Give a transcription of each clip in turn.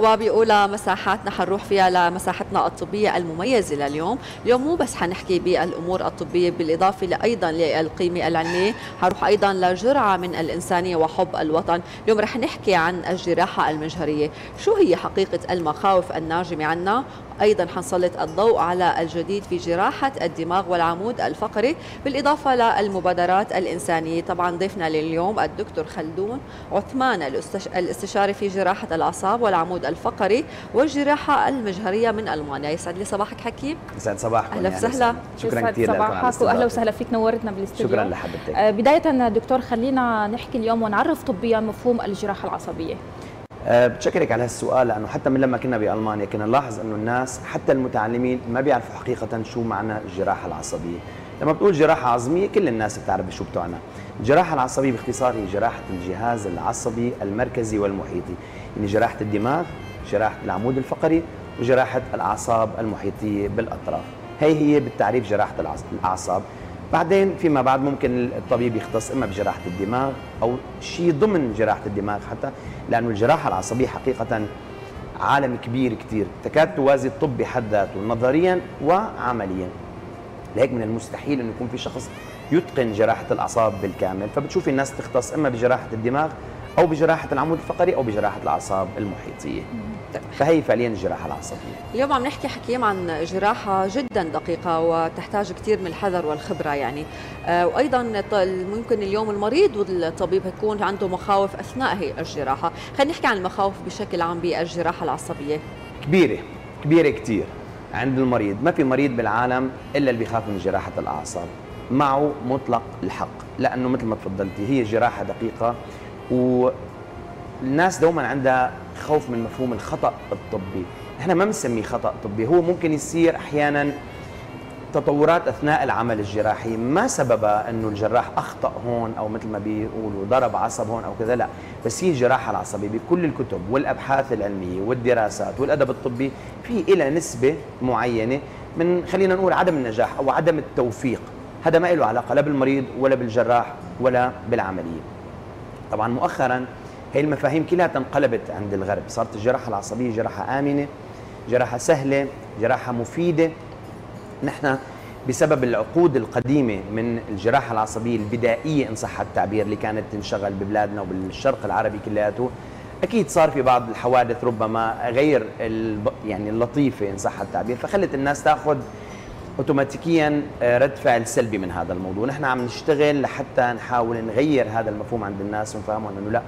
وبأولى مساحاتنا حنروح فيها لمساحتنا الطبية المميزة لليوم. اليوم مو بس حنحكي بالأمور الطبية بالإضافة أيضا للقيمة العلمية. حنروح أيضا لجرعة من الإنسانية وحب الوطن. اليوم رح نحكي عن الجراحة المجهرية. شو هي حقيقة المخاوف الناجمة عنا؟ أيضا حنسلط الضوء على الجديد في جراحة الدماغ والعمود الفقري بالإضافة للمبادرات الإنسانية. طبعا ضيفنا لليوم الدكتور خلدون عثمان الاستشاري في جراحة الأعصاب والعمود الفقري والجراحة المجهرية من ألمانيا. يسعد لي صباحك حكيم. يسعد صباحك أهلا وسهلا. شكرا كثير صباحك وأهلا وسهلا فيك نورتنا بالإستوديو. شكرا لحضرتك آه، بداية دكتور خلينا نحكي اليوم ونعرف طبيا مفهوم الجراحة العصبية. بتشكرك على هالسؤال لأنه حتى من لما كنا بألمانيا كنا نلاحظ إنه الناس حتى المتعلمين ما بيعرفوا حقيقة شو معنى الجراحة العصبية. لما بتقول جراحة عظمية كل الناس بتعرف شو بتعنى. الجراحة العصبية باختصار هي جراحة الجهاز العصبي المركزي والمحيطي. يعني جراحة الدماغ جراحة العمود الفقري وجراحة الأعصاب المحيطية بالأطراف. هي هي بالتعريف جراحة الأعصاب. بعدين فيما بعد ممكن الطبيب يختص إما بجراحة الدماغ أو شيء ضمن جراحة الدماغ حتى لأنه الجراحة العصبية حقيقة عالم كبير كثير تكاد توازي الطب بحد ذاته نظريا وعمليا. لهيك من المستحيل إنه يكون في شخص يتقن جراحة الأعصاب بالكامل. فبتشوفي الناس تختص إما بجراحة الدماغ أو بجراحة العمود الفقري أو بجراحة الأعصاب المحيطية. فهي فعليا الجراحة العصبية. اليوم عم نحكي حكيم عن جراحة جدا دقيقة وتحتاج كثير من الحذر والخبرة يعني. آه، وأيضا ممكن اليوم المريض والطبيب يكون عنده مخاوف أثناء هي الجراحة. خلينا نحكي عن المخاوف بشكل عام بالجراحة العصبية. كبيرة كبيرة كثير عند المريض. ما في مريض بالعالم إلا اللي بيخاف من جراحة الأعصاب. معه مطلق الحق لأنه مثل ما تفضلتي هي جراحة دقيقة والناس دوما عندها خوف من مفهوم الخطأ الطبي. إحنا ما بنسميه خطأ طبي هو ممكن يصير أحيانا تطورات أثناء العمل الجراحي. ما سببها إنه الجراح أخطأ هون أو مثل ما بيقولوا ضرب عصب هون أو كذا لا. بس هي الجراحة العصبية بكل الكتب والأبحاث العلمية والدراسات والأدب الطبي في إلى نسبة معينة من خلينا نقول عدم النجاح أو عدم التوفيق. هذا ما له علاقة لا بالمريض ولا بالجراح ولا بالعملية. طبعا مؤخرا هي المفاهيم كلها تنقلبت عند الغرب. صارت الجراحة العصبية جراحة آمنة جراحة سهلة جراحة مفيدة. نحن بسبب العقود القديمة من الجراحة العصبية البدائية إن صح التعبير اللي كانت تنشغل ببلادنا وبالشرق العربي كلياته أكيد صار في بعض الحوادث ربما غير يعني اللطيفة إن صح التعبير. فخلت الناس تأخذ اوتوماتيكيا آه، رد فعل سلبي من هذا الموضوع، نحن عم نشتغل لحتى نحاول نغير هذا المفهوم عند الناس ونفهمهم إنه لا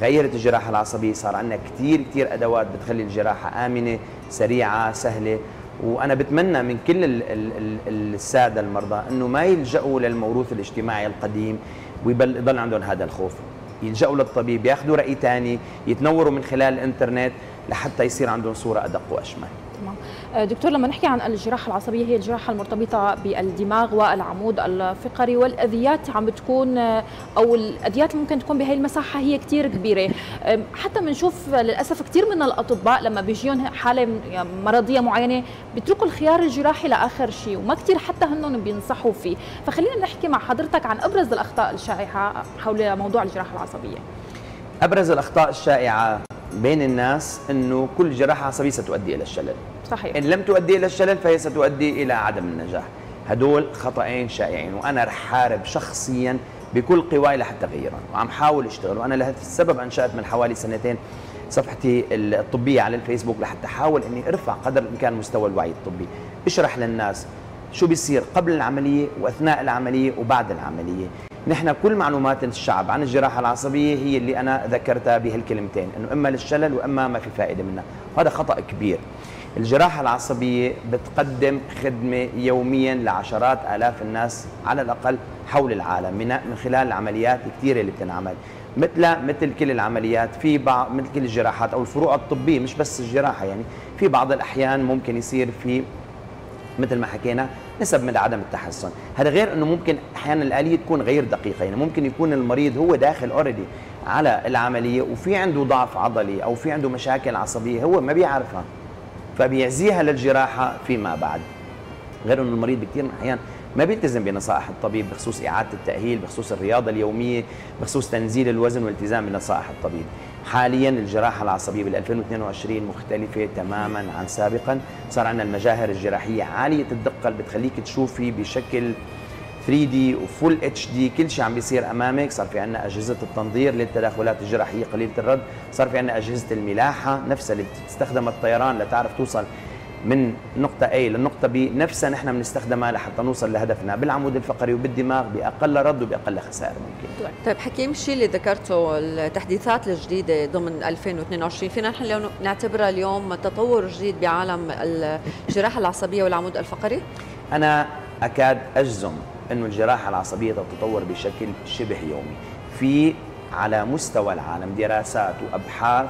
تغيرت الجراحة العصبية صار عندنا كثير كثير أدوات بتخلي الجراحة آمنة سريعة سهلة. وأنا بتمنى من كل ال ال ال السادة المرضى إنه ما يلجأوا للموروث الاجتماعي القديم ويضل عندهم هذا الخوف. يلجأوا للطبيب ياخذوا رأي ثاني يتنوروا من خلال الإنترنت لحتى يصير عندهم صورة أدق وأشمل. تمام آه، دكتور لما نحكي عن الجراحة العصبية هي الجراحة المرتبطة بالدماغ والعمود الفقري والأذيات عم بتكون آه، أو الأذيات اللي ممكن تكون بهي المساحة هي كثير كبيرة. حتى بنشوف للأسف كثير من الأطباء لما بيجيهم حالة يعني مرضية معينة بيتركوا الخيار الجراحي لآخر شيء وما كثير حتى هنن بينصحوا فيه. فخلينا نحكي مع حضرتك عن أبرز الأخطاء الشائعة حول موضوع الجراحة العصبية. أبرز الأخطاء الشائعة بين الناس إنه كل جراحة عصبية ستؤدي إلى الشلل. صحيح. إن لم تؤدي إلى الشلل فهي ستؤدي إلى عدم النجاح. هدول خطأين شائعين وأنا رح حارب شخصيا بكل قواي لحتى أغيرهم وعم حاول أشتغل وأنا لهذا السبب أنشأت من حوالي سنتين صفحتي الطبية على الفيسبوك لحتى أحاول إني أرفع قدر الإمكان مستوى الوعي الطبي. أشرح للناس شو بيصير قبل العملية وأثناء العملية وبعد العملية. نحن كل معلومات الشعب عن الجراحة العصبية هي اللي أنا ذكرتها بهالكلمتين إنه إما للشلل وإما ما في فائدة منها. وهذا خطأ كبير. الجراحة العصبية بتقدم خدمة يوميا لعشرات آلاف الناس على الأقل حول العالم من خلال العمليات الكثيرة اللي بتنعمل. مثل مثل كل العمليات في بعض مثل كل الجراحات أو الفروع الطبية مش بس الجراحة يعني في بعض الأحيان ممكن يصير في مثل ما حكينا نسب من عدم التحسن. هذا غير إنه ممكن أحيانا الآلية تكون غير دقيقة يعني ممكن يكون المريض هو داخل اوريدي على العملية وفي عنده ضعف عضلي أو في عنده مشاكل عصبية هو ما بيعرفها. فبيعزيها للجراحة فيما بعد. غير إنه المريض بكثير من الاحيان ما بيلتزم بنصائح الطبيب بخصوص إعادة التأهيل بخصوص الرياضة اليومية بخصوص تنزيل الوزن والالتزام بنصائح الطبيب. حاليا الجراحة العصبية بال 2022 مختلفة تماما عن سابقا. صار عندنا المجاهر الجراحية عالية الدقة اللي بتخليك تشوفي بشكل 3 دي وفول اتش دي كل شيء عم بيصير أمامك صار في عندنا أجهزة التنظير للتدخلات الجراحيه قليلة الرد صار في عندنا أجهزة الملاحة نفسها اللي بتستخدم الطيران لتعرف توصل من نقطة A للنقطة B نفسها نحن بنستخدمها لحتى نوصل لهدفنا بالعمود الفقري وبالدماغ بأقل رد وبأقل خسائر ممكن. طيب حكيم الشيء اللي ذكرته التحديثات الجديدة ضمن 2022 فينا نحن نعتبرها اليوم تطور جديد بعالم الجراحة العصبية والعمود الفقري؟ أنا أكاد أجزم أنه الجراحة العصبية تتطور بشكل شبه يومي. في على مستوى العالم دراسات وأبحاث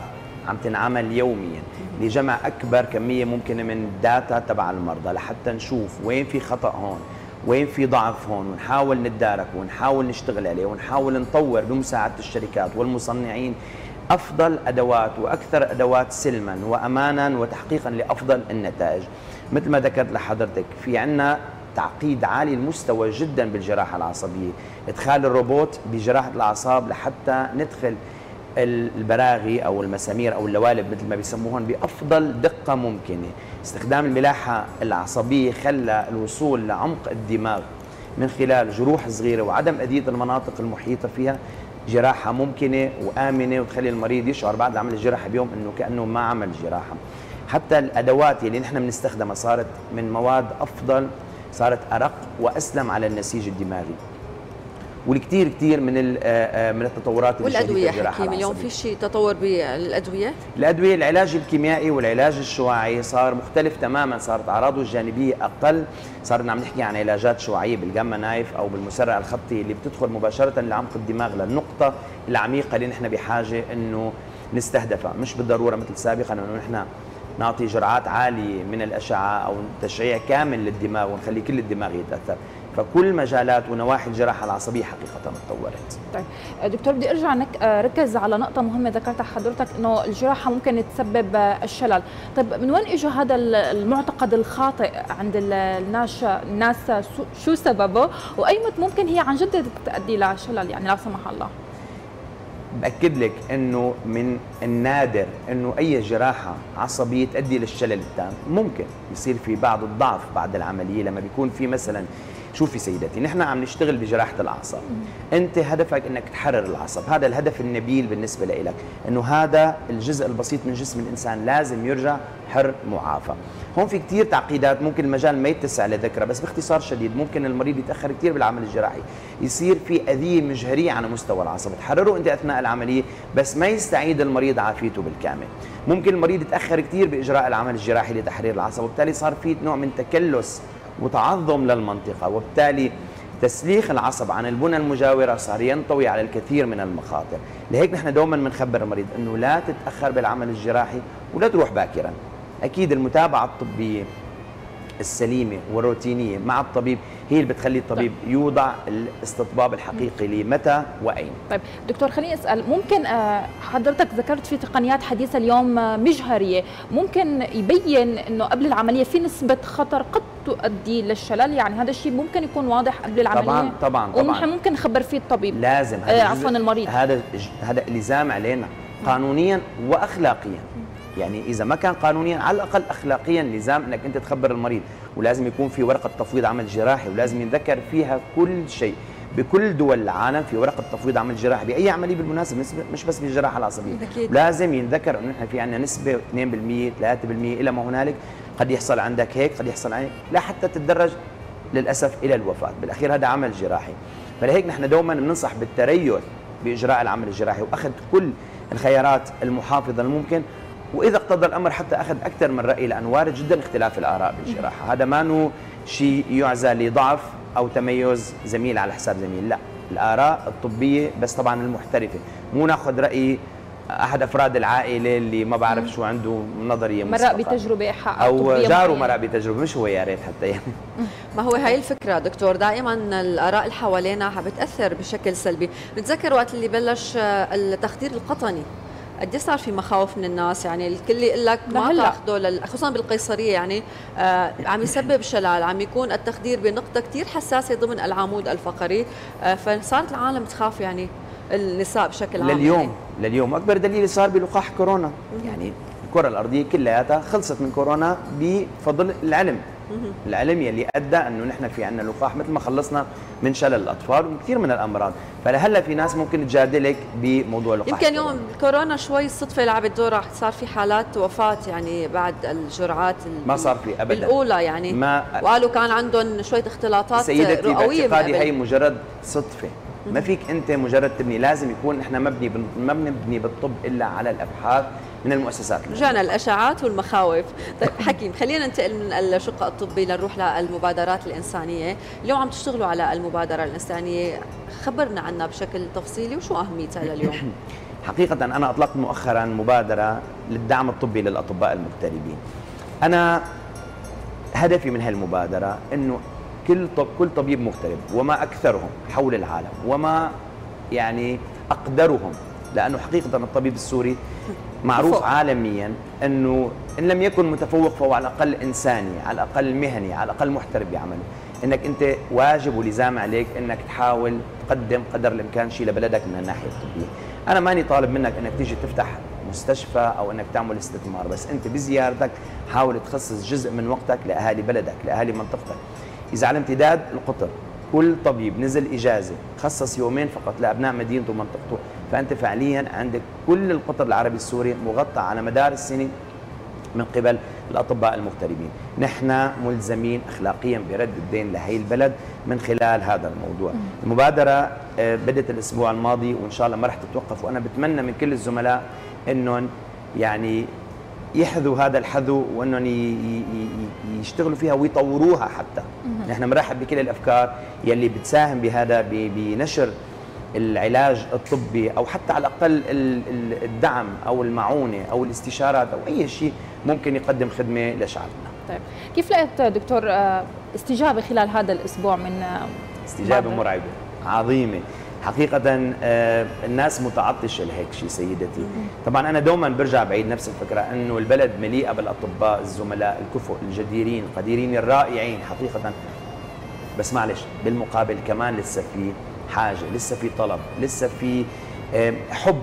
عم تنعمل يوميا لجمع أكبر كمية ممكنة من الداتا تبع المرضى لحتى نشوف وين في خطأ هون وين في ضعف هون ونحاول نتدارك ونحاول نشتغل عليه ونحاول نطور بمساعدة الشركات والمصنعين أفضل أدوات وأكثر أدوات سلما وامانا وتحقيقا لأفضل النتائج مثل ما ذكرت لحضرتك في عندنا تعقيد عالي المستوى جدا بالجراحة العصبية. إدخال الروبوت بجراحة الأعصاب لحتى ندخل البراغي أو المسامير أو اللوالب مثل ما بيسموهن بأفضل دقة ممكنة. استخدام الملاحة العصبية خلى الوصول لعمق الدماغ من خلال جروح صغيرة وعدم أذية المناطق المحيطة فيها. جراحة ممكنة وآمنة وتخلي المريض يشعر بعد عمل الجراحة بيوم إنه كأنه ما عمل جراحة. حتى الأدوات اللي نحن بنستخدمها صارت من مواد أفضل صارت أرق وأسلم على النسيج الدماغي. والكثير كثير من آه، آه، من التطورات والأدوية حكيم اليوم في شيء تطور بالأدوية؟ الأدوية العلاج الكيميائي والعلاج الشعاعي صار مختلف تماما. صارت أعراضه الجانبية أقل. صرنا عم نحكي عن علاجات شعاعية بالجاما نايف أو بالمسرع الخطي اللي بتدخل مباشرة لعمق الدماغ للنقطة العميقة اللي نحن بحاجة إنه نستهدفها. مش بالضرورة مثل سابقا إنه نحن نعطي جرعات عالية من الأشعة أو تشعيع كامل للدماغ ونخلي كل الدماغ يتأثر فكل مجالات ونواحي الجراحه العصبيه حقيقة تطورت. طيب دكتور بدي أرجع ركز على نقطة مهمة ذكرتها حضرتك إنه الجراحة ممكن تسبب الشلل، طيب من وين اجى هذا المعتقد الخاطئ عند الناس الناس شو سببه وايمت ممكن هي عن جد تؤدي لشلل يعني لا سمح الله؟ بأكد لك إنه من النادر إنه أي جراحة عصبية تؤدي للشلل التام. ممكن يصير في بعض الضعف بعد العملية لما بيكون في مثلا شوفي سيدتي؟ نحن عم نشتغل بجراحة الأعصاب. أنت هدفك إنك تحرر العصب هذا الهدف النبيل بالنسبة لك إنه هذا الجزء البسيط من جسم الإنسان لازم يرجع حر معافى. هون في كثير تعقيدات ممكن المجال ما يتسع لذكرها بس باختصار شديد ممكن المريض يتأخر كثير بالعمل الجراحي. يصير في أذية مجهرية على مستوى العصب تحرره أنت أثناء العملية بس ما يستعيد المريض عافيته بالكامل. ممكن المريض يتأخر كثير بإجراء العمل الجراحي لتحرير العصب وبالتالي صار في نوع من تكلس وتعظم للمنطقة وبالتالي تسليخ العصب عن البنى المجاورة صار ينطوي على الكثير من المخاطر. لهيك نحن دوما بنخبر المريض أنه لا تتأخر بالعمل الجراحي ولا تروح باكرا. أكيد المتابعة الطبية السليمة والروتينية مع الطبيب هي اللي بتخلي الطبيب يوضع الاستطباب الحقيقي لمتى وأين. طيب دكتور خليني أسأل ممكن آه، حضرتك ذكرت في تقنيات حديثة اليوم آه، مجهرية. ممكن يبين إنه قبل العملية في نسبة خطر قد تؤدي للشلل؟ يعني هذا الشيء ممكن يكون واضح قبل العملية؟ طبعا طبعا طبعا. ونحن ممكن نخبر فيه الطبيب لازم. آه عفوا المريض. هذا هذا إلزام علينا قانونيا واخلاقيا. يعني إذا ما كان قانونيا على الأقل اخلاقيا لزام إنك أنت تخبر المريض. ولازم يكون في ورقة تفويض عمل جراحي ولازم ينذكر فيها كل شيء. بكل دول العالم في ورقة تفويض عمل جراحي بأي عملية بالمناسبة مش بس بالجراحة العصبية. أكيد. لازم ينذكر إنه نحن في عندنا نسبة 2% 3% إلى ما هنالك. قد يحصل عندك هيك قد يحصل عندك لا حتى تتدرج للأسف إلى الوفاة. بالأخير هذا عمل جراحي. فلهيك نحن دوما بننصح بالتريث بإجراء العمل الجراحي وأخذ كل الخيارات المحافظة الممكن. وإذا اقتضى الأمر حتى أخذ أكثر من رأي لأن وارد جدا اختلاف الآراء بالجراحه هذا ما شيء يعزى لضعف أو تميز زميل على حساب زميل. لا الآراء الطبية بس طبعا المحترفة. مو ناخذ رأي أحد أفراد العائلة اللي ما بعرف شو عنده نظرية مرق بتجربة أو جاره مرق بتجربة. مش هو يا ريت حتى. يعني ما هو هاي الفكرة دكتور. دائما الآراء اللي حوالينا بتأثر بشكل سلبي. بتذكر وقت اللي بلش التخدير القطني. قد صار في مخاوف من الناس؟ يعني الكل يقول لك ما تاخذه خصوصا بالقيصرية يعني آه عم يسبب شلل عم يكون التخدير بنقطة كثير حساسة ضمن العمود الفقري. آه فصارت العالم تخاف يعني النساء بشكل عام لليوم يعني. لليوم. أكبر دليل صار بلقاح كورونا. يعني الكرة الأرضية كلياتها خلصت من كورونا بفضل العلم. العلم يلي أدى أنه نحن في عندنا لقاح مثل ما خلصنا من شلل الأطفال وكثير من الأمراض. فلهلا في ناس ممكن تجادلك بموضوع لقاح يمكن يوم كورونا شوي الصدفة لعبت دور صار في حالات وفاة يعني بعد الجرعات ال- ما صار في ابدا. الأولى يعني. ما وقالوا كان عندهم شوية اختلاطات سيدتي رئويه باعتقادي. هي مجرد صدفة. ما فيك انت مجرد تبني لازم يكون إحنا مبني بن- ما بنبني بالطب إلا على الأبحاث من المؤسسات. رجعنا الاشاعات والمخاوف. طيب حكيم خلينا ننتقل من الشق الطبي لنروح للمبادرات الإنسانية. اليوم عم تشتغلوا على المبادرة الإنسانية. خبرنا عنها بشكل تفصيلي وشو أهميتها لليوم؟ حقيقة أنا أطلقت مؤخرا مبادرة للدعم الطبي للأطباء المغتربين. أنا هدفي من هالمبادرة أنه كل طب كل طبيب مغترب وما أكثرهم حول العالم وما يعني أقدرهم لأنه حقيقة الطبيب السوري معروف تفوق. عالميا أنه إن لم يكن متفوق فهو على الأقل إنساني على الأقل مهني على الأقل محترف بعمله. إنك أنت واجب ولزام عليك إنك تحاول تقدم قدر الإمكان شيء لبلدك من الناحية الطبية. أنا ماني طالب منك إنك تيجي تفتح مستشفى أو إنك تعمل استثمار بس أنت بزيارتك حاول تخصص جزء من وقتك لأهالي بلدك لأهالي منطقتك. إذا على امتداد القطر. كل طبيب نزل إجازة خصص يومين فقط لأبناء مدينته ومنطقته. فأنت فعليا عندك كل القطر العربي السوري مغطى على مدار السنة من قبل الأطباء المغتربين، نحن ملزمين اخلاقيا برد الدين لهي البلد من خلال هذا الموضوع. المبادرة آه، بدأت الأسبوع الماضي وإن شاء الله ما رح تتوقف. وأنا بتمنى من كل الزملاء إنهم يعني يحذوا هذا الحذو وإنهم يشتغلوا فيها ويطوروها حتى. نحن بنرحب بكل الأفكار يلي بتساهم بهذا بنشر العلاج الطبي أو حتى على الأقل ال- ال- الدعم أو المعونة أو الاستشارات أو أي شيء ممكن يقدم خدمة لشعبنا. طيب كيف لقيت دكتور آه، استجابة خلال هذا الأسبوع من آه، استجابة مرعبة عظيمة حقيقة آه، الناس متعطشة لهيك شيء سيدتي. طبعا أنا دوما برجع بعيد نفس الفكرة أنه البلد مليئة بالأطباء الزملاء الكفؤ الجديرين القديرين الرائعين حقيقة. بس معلش بالمقابل كمان لسه في حاجة لسه في طلب لسه في آه، حب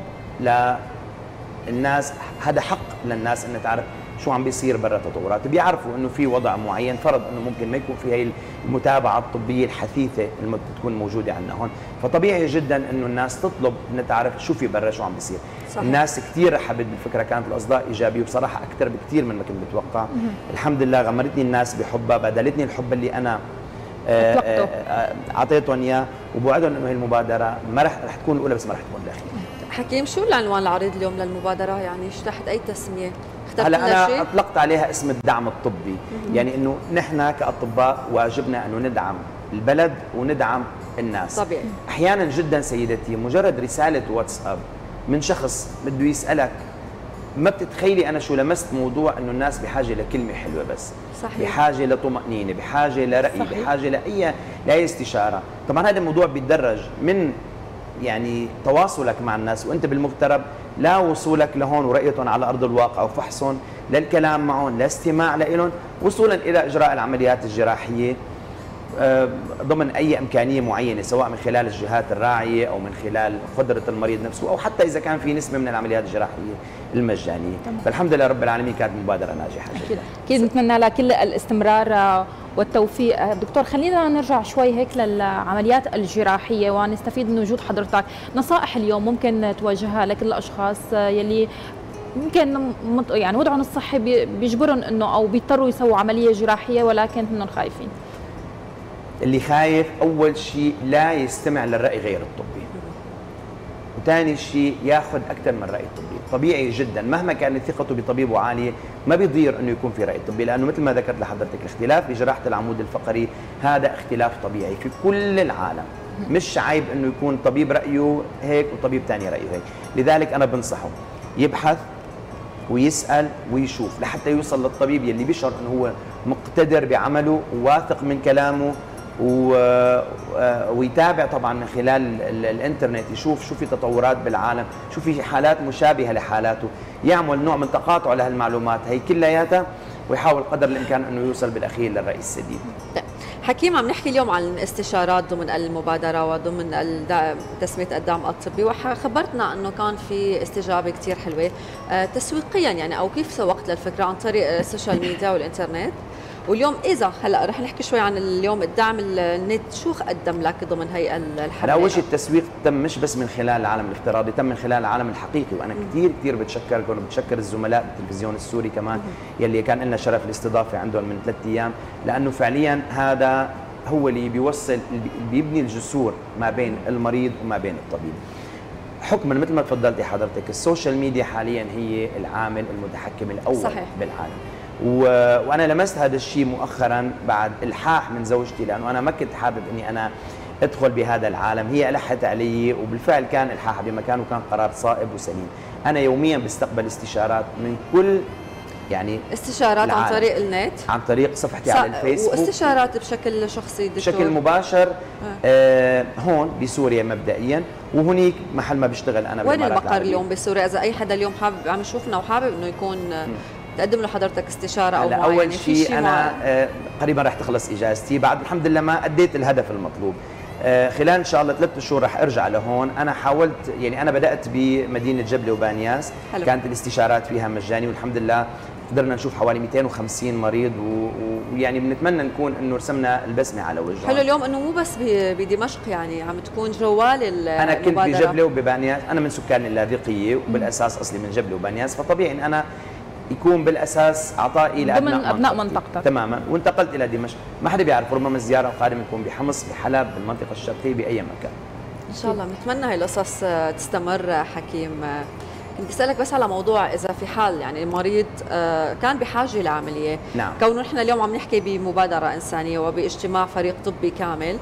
للناس هذا حق للناس أن تعرف شو عم بيصير برا تطورات. بيعرفوا إنه في وضع معين فرض إنه ممكن ما يكون في هي المتابعة الطبية الحثيثة اللي تكون موجودة عندنا هون. فطبيعي جدا إنه الناس تطلب إنها تعرف شو في برا شو عم بيصير. صحيح. الناس كثير رحبت بالفكرة كانت الاصداء إيجابية وبصراحة أكثر بكثير من ما كنت بتوقع الحمد لله غمرتني الناس بحبها بدلتني الحب اللي أنا اعطيتهم إياه وبوعدهم إنه هي المبادرة ما رح رح تكون الأولى بس ما رح تكون الأخيرة. حكيم شو العنوان العريض اليوم للمبادرة؟ يعني تحت أي تسمية؟ هلا أنا شيء؟ أطلقت عليها اسم الدعم الطبي. يعني إنه نحن كأطباء واجبنا إنه ندعم البلد وندعم الناس. طبيعي. أحيانا جدا سيدتي مجرد رسالة واتساب من شخص بده يسألك ما بتتخيلي أنا شو لمست موضوع إنه الناس بحاجة لكلمة حلوة بس صحيح. بحاجة لطمأنينة بحاجة لرأي صحيح. بحاجة لأي لأي استشارة طبعا هذا الموضوع بيتدرج من يعني تواصلك مع الناس وأنت بالمغترب لا وصولك لهون ورؤيتهم على أرض الواقع وفحصهم للكلام معهم لاستماع لهم وصولا إلى إجراء العمليات الجراحية ضمن أي إمكانية معينة سواء من خلال الجهات الراعية أو من خلال قدرة المريض نفسه أو حتى إذا كان في نسبة من العمليات الجراحية المجانية. فالحمد لله رب العالمين كانت مبادرة ناجحة جدا. أكيد. أكيد نتمنى لها كل الاستمرار آه، والتوفيق. آه، دكتور خلينا نرجع شوي هيك للعمليات الجراحية ونستفيد من وجود حضرتك. نصائح اليوم ممكن توجهها لكل الأشخاص آه، يلي يمكن يعني وضعهم الصحي بي- بيجبرهم إنه أو بيضطروا يسووا عملية جراحية ولكن هن خايفين. اللي خايف أول شيء لا يستمع للرأي غير الطبي. وثاني شيء ياخذ أكثر من رأي طبي طبيعي جدا. مهما كانت ثقته بطبيبه عالية ما بيضير إنه يكون في رأي طبي لأنه مثل ما ذكرت لحضرتك الاختلاف بجراحة العمود الفقري هذا اختلاف طبيعي في كل العالم. مش عيب إنه يكون طبيب رأيه هيك وطبيب ثاني رأيه هيك. لذلك أنا بنصحه يبحث ويسأل ويشوف لحتى يوصل للطبيب يلي بيشعر إنه هو مقتدر بعمله وواثق من كلامه ويتابع طبعا من خلال ال- الإنترنت يشوف شو في تطورات بالعالم شو في حالات مشابهة لحالاته يعمل نوع من تقاطع لهالمعلومات. هي كلياتها ويحاول قدر الإمكان إنه يوصل بالأخير للراي السديد. طيب، حكيم عم نحكي اليوم عن الاستشارات ضمن المبادرة وضمن تسمية الدعم الطبي وخبرتنا أنه كان في استجابة كثير حلوة. آه، تسويقيا يعني أو كيف سوقت للفكرة عن طريق ال social media والإنترنت؟ واليوم إذا هلا رح نحكي شوي عن اليوم الدعم النت شو قدم لك ضمن هي الحمله أول شيء التسويق تم مش بس من خلال العالم الافتراضي تم من خلال العالم الحقيقي وأنا كثير كثير بتشكركم وبتشكر الزملاء بالتلفزيون السوري كمان يلي كان لنا شرف الاستضافة عندهم من ثلاث أيام لأنه فعليا هذا هو اللي بيوصل بيبني الجسور ما بين المريض وما بين الطبيب. حكما مثل ما تفضلتي حضرتك ال social media حاليا هي العامل المتحكم الأول صحيح. بالعالم. و... وأنا لمست هذا الشيء مؤخرا بعد الحاح من زوجتي لأنه أنا ما كنت حابب إني أنا أدخل بهذا العالم. هي ألحت علي وبالفعل كان الحاح بمكان وكان قرار صائب وسليم. أنا يوميا بستقبل استشارات من كل يعني استشارات العالم. عن طريق النت؟ عن طريق صفحتي على الفيسبوك. واستشارات بشكل شخصي دكتور؟ بشكل مباشر. آه. آه هون بسوريا مبدئيا وهنيك محل ما بشتغل أنا وين المقر اليوم بسوريا؟ إذا أي حدا اليوم حابب عم يشوفنا وحابب إنه يكون م. تقدم له حضرتك استشارة أو معينة أول شيء أنا آه قريبا رح تخلص إجازتي. بعد الحمد لله ما أديت الهدف المطلوب. آه خلال إن شاء الله ثلاث شهور رح أرجع لهون. أنا حاولت يعني أنا بدأت بمدينة جبلة وبانياس. حلو. كانت الاستشارات فيها مجاني والحمد لله قدرنا نشوف حوالي 250 مريض ويعني بنتمنى نكون إنه رسمنا البسمة على وجههم. حلو اليوم إنه مو بس بدمشق يعني عم تكون جوال أنا كنت بجبله وببانياس. أنا من سكان اللاذقية وبالأساس أصلي من جبلة وبانياس. فطبيعي إن أنا يكون بالأساس عطائي لابناء ضمن أبناء منطقتك. تماما. وانتقلت إلى دمشق. ما حدا بيعرف ربما الزيارة القادمة تكون بحمص بحلب بالمنطقة الشرقية بأي مكان. إن شاء الله. بنتمنى هاي القصص تستمر حكيم. بدي أسألك بس على موضوع إذا في حال يعني المريض آه، كان بحاجة لعمليه نعم. كونه نحن اليوم عم نحكي بمبادرة إنسانية وباجتماع فريق طبي كامل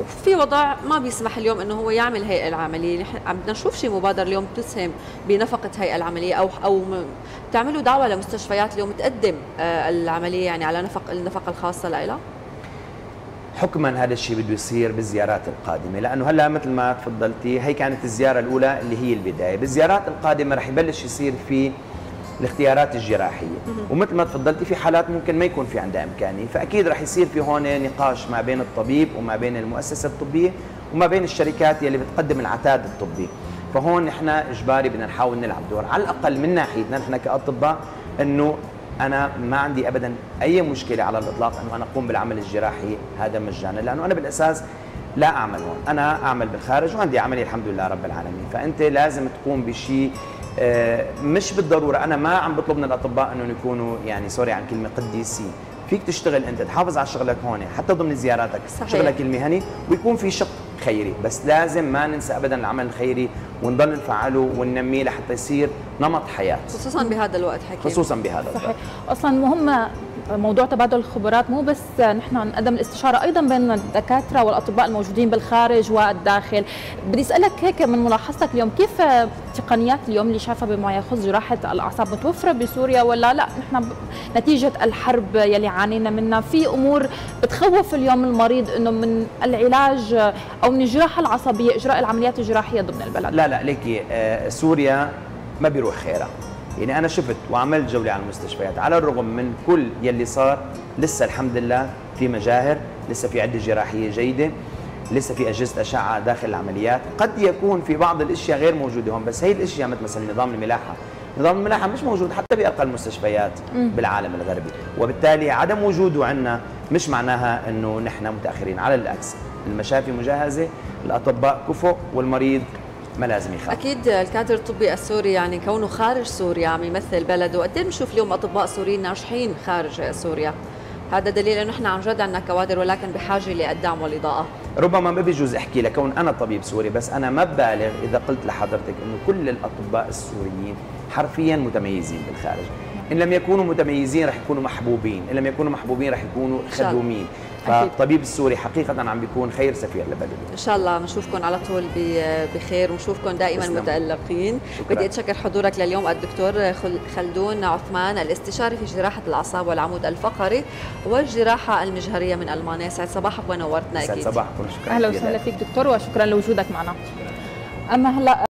وفي وضع ما بيسمح اليوم إنه هو يعمل هي العملية. نحن عم بدنا نشوف شي مبادره اليوم تسهم بنفقة هي العملية أو أو تعملوا دعوة لمستشفيات اليوم تقدم آه، العملية يعني على نفق النفقة الخاصة لها حكما هذا الشيء بده يصير بالزيارات القادمة لأنه هلأ مثل ما تفضلتي هي كانت الزيارة الأولى اللي هي البداية. بالزيارات القادمة رح يبلش يصير في الاختيارات الجراحية. ومثل ما تفضلتي في حالات ممكن ما يكون في عندها إمكانية. فأكيد رح يصير في هون نقاش ما بين الطبيب وما بين المؤسسة الطبية وما بين الشركات يلي بتقدم العتاد الطبي. فهون نحن إجباري بدنا نحاول نلعب دور. على الأقل من ناحيتنا نحن كأطباء إنه أنا ما عندي ابدا أي مشكلة على الإطلاق إنه أنا أقوم بالعمل الجراحي هذا مجانا. لأنه أنا بالأساس لا أعمل هون. أنا أعمل بالخارج وعندي عملي الحمد لله رب العالمين. فأنت لازم تقوم بشيء مش بالضرورة. أنا ما عم بطلب من الأطباء إنهم يكونوا يعني سوري عن كلمة قديسين فيك تشتغل أنت. تحافظ على شغلك هون حتى ضمن زياراتك. صحيح. شغلك المهني ويكون في شق خيري. بس لازم ما ننسى ابدا العمل الخيري ونضل نفعله وننميه لحتى يصير نمط حياة. خصوصا بهذا الوقت حكيم. خصوصا بهذا الوقت. صحيح. أصلا مهم موضوع تبادل الخبرات مو بس نحن نقدم الاستشارة أيضا بين الدكاترة والأطباء الموجودين بالخارج والداخل. بدي أسألك هيك من ملاحظتك اليوم كيف التقنيات اليوم اللي شايفها بما يخص جراحه الأعصاب متوفرة بسوريا ولا لا؟ نحن نتيجة الحرب يلي عانينا منها. في أمور بتخوف اليوم المريض إنه من العلاج أو من الجراحة العصبية إجراء العمليات الجراحية ضمن البلد؟ لا لا ليكي آه، سوريا ما بيروح خيرها. يعني أنا شفت وعملت جولة على المستشفيات على الرغم من كل يلي صار لسه الحمد لله في مجاهر لسه في عدة جراحية جيدة لسه في أجهزة أشعة داخل العمليات. قد يكون في بعض الأشياء غير موجودة هون بس هي الأشياء مثل نظام الملاحة. نظام الملاحة مش موجود حتى بأقل المستشفيات بالعالم الغربي. وبالتالي عدم وجوده عندنا مش معناها إنه نحن متأخرين. على العكس المشافي مجهزة الأطباء كفؤ والمريض ما لازم يخاف؟ أكيد الكادر الطبي السوري يعني كونه خارج سوريا عم يمثل بلده. قد إيه بنشوف اليوم أطباء سوريين ناجحين خارج سوريا؟ هذا دليل إنه إحنا عن جد عندنا كوادر ولكن بحاجة للدعم والإضاءة. ربما ما بيجوز أحكي لك. كون أنا طبيب سوري بس أنا ما ببالغ إذا قلت لحضرتك إنه كل الأطباء السوريين حرفيا متميزين بالخارج. إن لم يكونوا متميزين رح يكونوا محبوبين إن لم يكونوا محبوبين رح يكونوا خدومين. فالطبيب السوري حقيقة عم بيكون خير سفير لبلده. إن شاء الله بنشوفكم على طول بخير ونشوفكم دائما تسلم. متألقين. شكرا. بدي أتشكر حضورك لليوم الدكتور خلدون عثمان الاستشاري في جراحة الأعصاب والعمود الفقري والجراحة المجهرية من ألمانيا. سعد صباحك ونورتنا أكيد. سعد صباحكم. شكرا أهلا وسهلا فيك دكتور وشكرا لوجودك معنا. أما هلأ